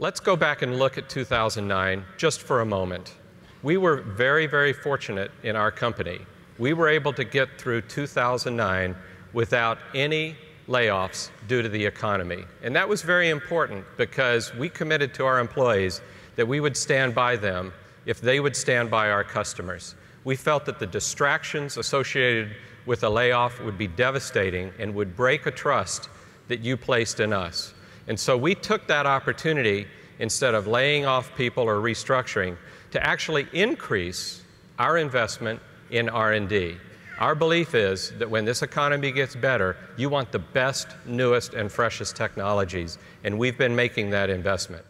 Let's go back and look at 2009 just for a moment. We were very, very fortunate in our company. We were able to get through 2009 without any layoffs due to the economy. And that was very important because we committed to our employees that we would stand by them if they would stand by our customers. We felt that the distractions associated with a layoff would be devastating and would break a trust that you placed in us. And so we took that opportunity instead of laying off people or restructuring to actually increase our investment in R&D. Our belief is that when this economy gets better, you want the best, newest, and freshest technologies, and we've been making that investment.